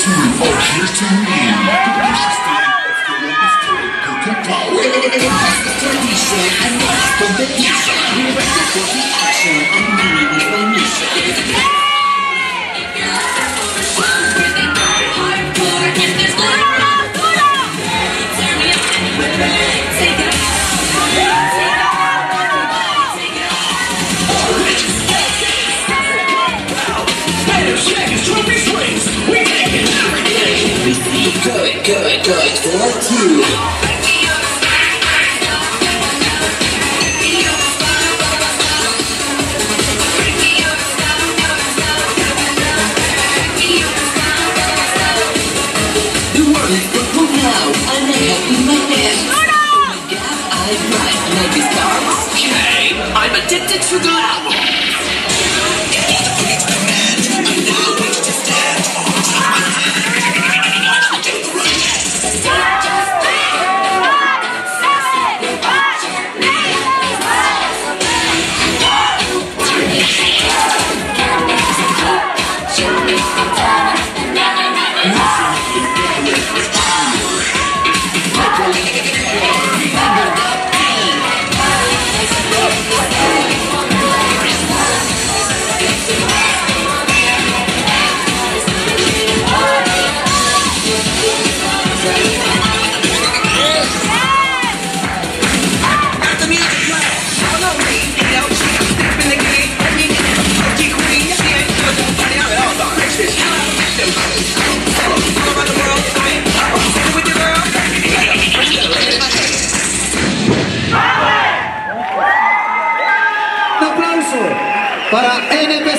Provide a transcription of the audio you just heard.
two, oh, here's two. Good, good for two. The world is now. I'm happy my. I a star. I'm addicted to glow. para NBC.